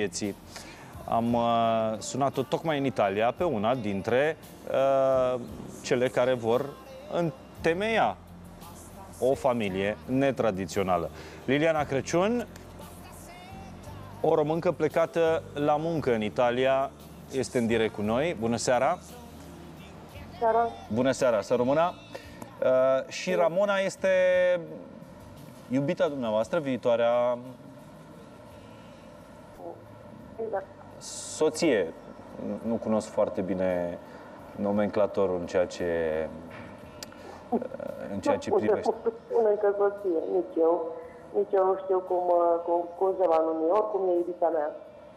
vieții. Am uh, sunat-o tocmai în Italia pe una dintre uh, cele care vor întemeia o familie netradițională. Liliana Crăciun, o româncă plecată la muncă în Italia, este în direct cu noi. Bună seara! Seara. Bună seara, să rămână! Uh, și Ramona este iubita dumneavoastră, viitoarea Exact. soție. Nu cunosc foarte bine nomenclatorul în ceea ce în ceea ce Nu știu privește. cum să spune că soție, nici eu. Nici eu nu știu cum, uh, cum, cum se va numi, oricum e iubita mea.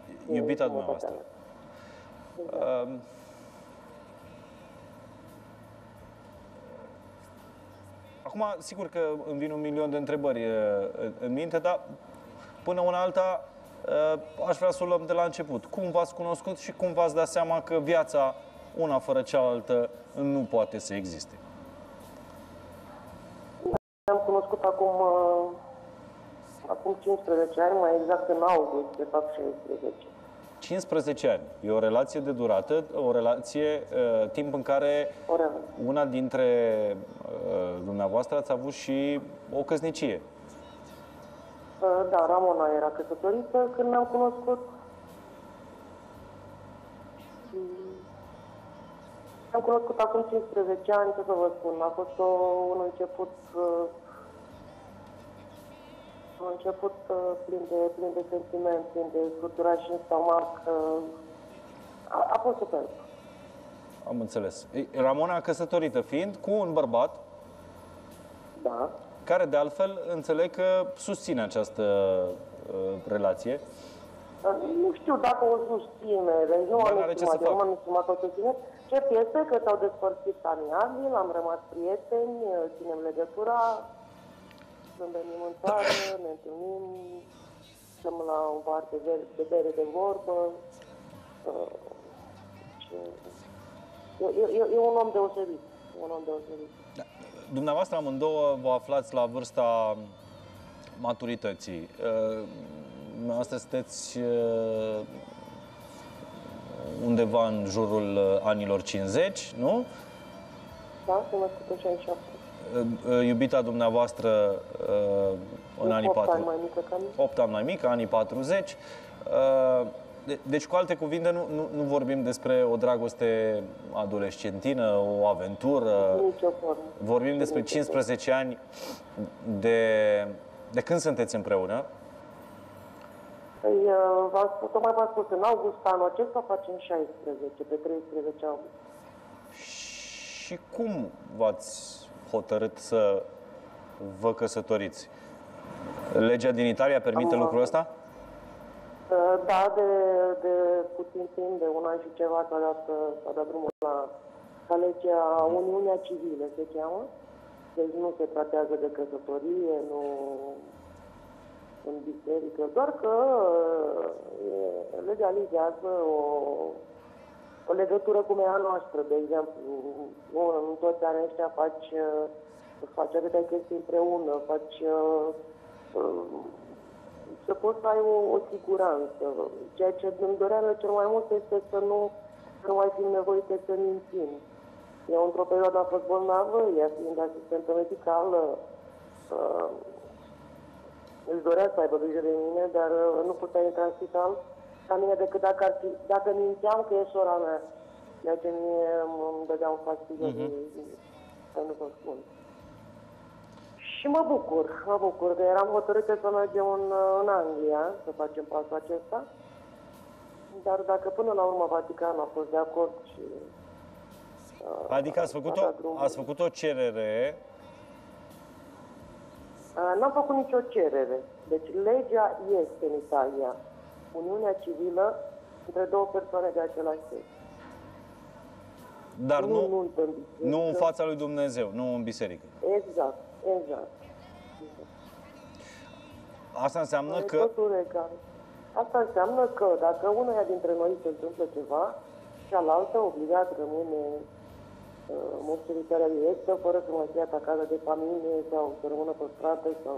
E Iubita iubita dumneavoastră. mea. Exact. Um, Acum, sigur că îmi vin un milion de întrebări uh, în- în minte, dar până una alta uh, aș vrea să o luăm de la început. Cum v-ați cunoscut și cum v-ați dat seama că viața, una fără cealaltă, nu poate să existe? Am cunoscut acum, uh, acum 15 ani, mai exact în august, de fapt 16. 15 ani. E o relație de durată, o relație, uh, timp în care Ore. una dintre uh, dumneavoastră ați avut și o căsnicie. Uh, Da, Ramona era căsătorită când ne-am cunoscut. Și Am cunoscut acum 15 ani, ce să vă spun, a fost o, un început uh, un început uh, plin de, plin de sentiment, plin de fluturaj și în stomac. uh, A, a fost super. Am înțeles. Ei, Ramona căsătorită fiind cu un bărbat Da. Care de altfel înțeleg că susține această uh, relație. Uh, Nu știu dacă o susține, deci nu Dar am n-are ce să estimat, eu nu facă. am estimat că o susține. Ce este că s-au despărțit amiabil, am rămas prieteni, uh, ținem legătura, când venim în țară, ne întâlnim, stăm la un bar de, ver- de bere de vorbă. Uh, și E, e, e- e un om deosebit, e un om deosebit. Dumneavoastră amândouă vă aflați la vârsta maturității. Uh, Dumneavoastră sunteți uh, undeva în jurul uh, anilor 50, nu? Da, sunt născut în 67. Uh, uh, Iubita dumneavoastră uh, în anii 8 ani 40. mai mică ca mine. 8 ani mai mică, anii 40. Uh, de- Deci, cu alte cuvinte, nu, nu, nu vorbim despre o dragoste adolescentină, o aventură. Nici o formă. Vorbim despre 15 ani de... De când sunteți împreună? Păi, uh, v-am spus, tocmai v-am spus, în august anul acesta facem 16, pe 13 august. Și cum v-ați hotărât să vă căsătoriți? Legea din Italia permite Am- lucrul ăsta? Uh, Da, de, de puțin timp, de un an și ceva, s-a dat, uh, s-a dat drumul la, la legea Uniunea Civile, se cheamă. Deci nu se tratează de căsătorie, nu în biserică, doar că uh, e, legalizează o, o legătură cum e a noastră, de exemplu. Nu, în toți anii ăștia faci, uh, faci atâtea chestii împreună, faci uh, uh, să poți să ai o, o siguranță. Ceea ce îmi doream eu cel mai mult este să nu, să nu mai fim nevoite să mințim. Eu într-o perioadă am fost bolnavă, ea fiind asistentă medicală, uh, își dorea să aibă grijă de mine, dar uh, nu putea intra în spital la mine decât dacă, ar fi, dacă mințeam că e sora mea. Ceea ce mie îmi dădea un fastidiu uh-huh. să nu vă spun. Și mă bucur, mă bucur că eram hotărâtă să mergem în, în Anglia, să facem pasul acesta. Dar dacă până la urmă Vaticanul a fost de acord și... uh, Adică ați făcut, a o, dat drumul. ați făcut o cerere Uh, N-am făcut nicio cerere. Deci legea este în Italia. Uniunea civilă între două persoane de același sex. Dar nu, nu, în biserică. nu în fața lui Dumnezeu, nu în biserică. Exact, exact. Asta înseamnă E că Totul legal. Asta înseamnă că dacă uneia dintre noi se întâmplă ceva, cealaltă obligat rămâne uh, moșteritarea directă, fără să mai fie atacată de familie sau să rămână păstrată sau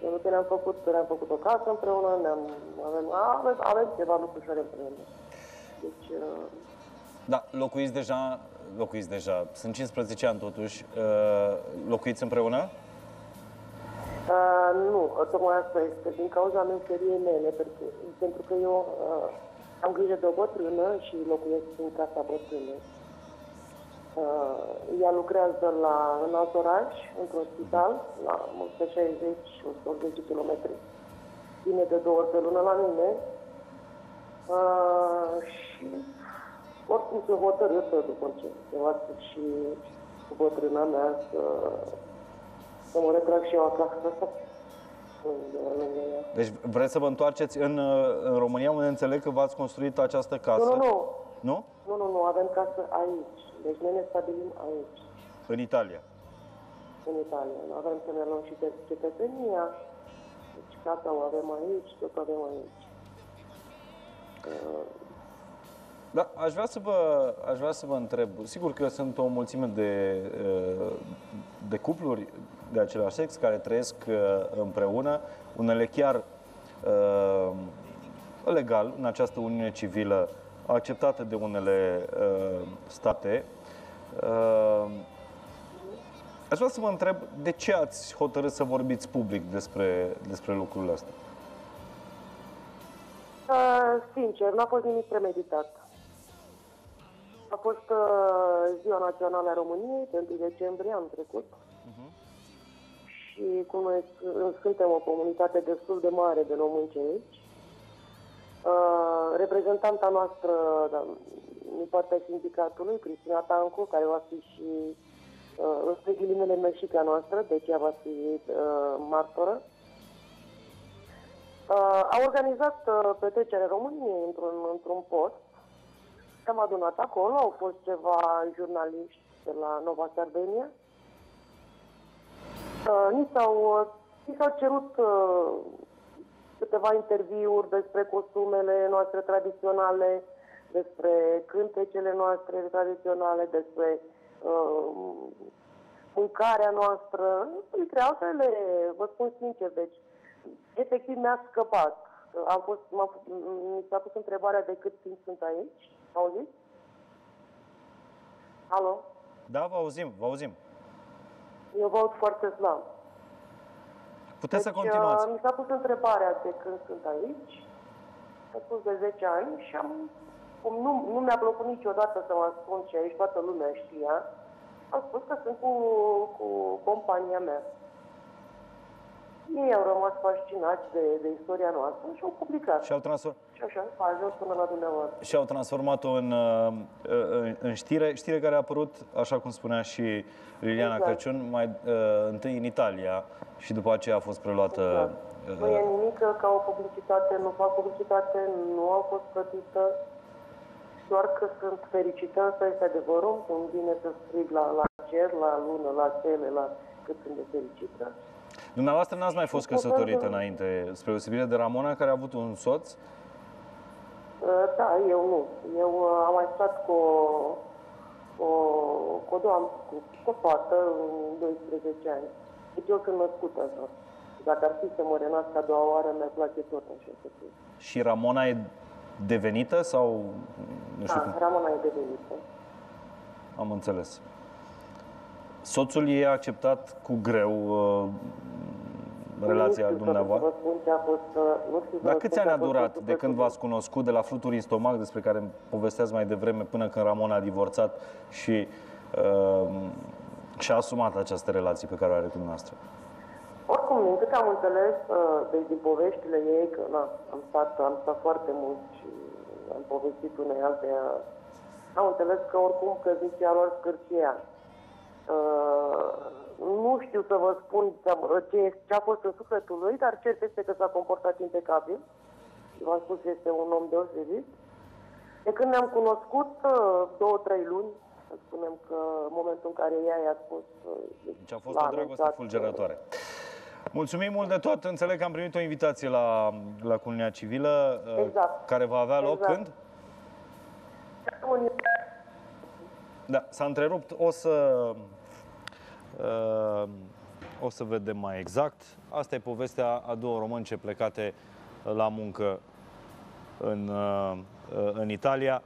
Pentru că ne-am făcut, ne-am făcut o casă împreună, ne-am, avem, avem, avem ceva lucruri împreună. Deci, uh, Da, locuiți deja, locuiți deja, sunt 15 ani totuși, uh, locuiți împreună? Uh, nu, tocmai asta este din cauza meseriei mele, pentru, pentru că eu uh, am grijă de o bătrână și locuiesc în casa bătrânei. Uh, ea lucrează la, în alt oraș, într-un spital, la 160-180 de km. Vine de două ori pe lună la mine uh, și oricum se hotărâtă după ce se va și cu bătrâna mea să să mă retrag și eu acasă. Lângă- lângă ea. Deci vreți să vă întoarceți în, uh, în România, unde înțeleg că v-ați construit această casă? Nu, nu, nu. Nu? Nu, nu, nu, avem casă aici. Deci noi ne stabilim aici, În Italia. în Italia. Nu avem să ne luăm și de cetățenia. Deci casa o avem aici, tot avem aici. Da, aș vrea să vă, aș vrea să vă întreb. Sigur că sunt o mulțime de, uh, de cupluri de același sex care trăiesc uh, împreună, unele chiar uh, legal în această uniune civilă acceptată de unele uh, state. Uh, Aș vrea să vă întreb de ce ați hotărât să vorbiți public despre, despre lucrurile astea. Uh, sincer, n-a fost nimic premeditat. A fost uh, Ziua Națională a României, pe 1 decembrie anul trecut. Și cum noi s- suntem o comunitate destul de mare de românci aici, uh, reprezentanta noastră da, din partea sindicatului, Cristina Tancu, care va fi și uh, între ghilimele meșica noastră, deci ea va fi uh, martoră, Uh, a organizat uh, petrecerea României într-un, într-un post. Ne-am adunat acolo, au fost ceva jurnaliști de la Nova Sardenia. Uh, ni, s-au, uh, ni s-au cerut uh, câteva interviuri despre costumele noastre tradiționale, despre cântecele noastre tradiționale, despre uh, mâncarea noastră, între altele, vă spun sincer, deci efectiv mi-a scăpat. Am fost, m-a, mi s-a pus întrebarea de cât timp sunt aici. Auziți? Alo? Da, vă auzim, vă auzim. Eu vă aud foarte slab. Puteți să Deci, continuați. uh, Mi s-a pus întrebarea de când sunt aici. A spus de 10 ani și am, cum nu, nu mi-a plăcut niciodată să mă spun și aici toată lumea știa, am spus că sunt cu, cu compania mea. Ei au rămas fascinați de, de istoria noastră și au publicat. Și au, transfor- Și așa a ajuns până la dumneavoastră. și au transformat-o în, uh, în, în știre, știre care a apărut, așa cum spunea și Liliana Exact. Crăciun, mai uh, întâi în Italia și după aceea a fost preluată. Exact. Nu e uh, nimic ca o publicitate, nu fac publicitate, nu au fost plătită, doar că sunt fericită, asta este adevărul, când vine să strig la, la cer, la lună, la stele, la cât sunt de fericită. Dumneavoastră n-ați mai fost căsătorită înainte, spre deosebire de Ramona, care a avut un soț. Uh, Da, eu nu. Eu uh, am mai stat cu o, cu, o- cu o doamnă, cu, cu o fată în 12 ani. Deci eu sunt născută așa. Dacă ar fi să mă renasc a doua oară, mi-ar place tot așa să fie. Și Ramona e devenită sau nu știu cum? Da, Ramona e devenită. Am înțeles. Soțul ei a acceptat cu greu uh, relația Nu știu să dumneavoastră? vă spun ce a fost, uh, nu știu să Dar vă câți spun ani ce a fost durat în de când sufletul v-ați cunoscut, de la fluturi în stomac, despre care îmi povesteați mai devreme, până când Ramona a divorțat și uh, și-a asumat această relație pe care o are cu dumneavoastră? Oricum, din câte am înțeles, uh, deci din poveștile ei, că na, am stat, am stat foarte mult și am povestit unei alteia, am înțeles că oricum căznicea lor scârția. Uh, nu știu să vă spun ce, ce a fost în sufletul lui, dar cert este că s-a comportat impecabil. Și v-am spus, este un om deosebit. De când ne-am cunoscut, uh, două, trei luni, să spunem că în momentul în care ea i-a spus... uh, Deci a fost l-a o dragoste anunțat, fulgerătoare. Mulțumim mult de tot. Înțeleg că am primit o invitație la, la Cununia Civilă, uh, Exact. care va avea loc Exact. când? Unii- Da, s-a întrerupt. O să, uh, O să vedem mai exact. Asta e povestea a două românce plecate la muncă în, uh, în Italia.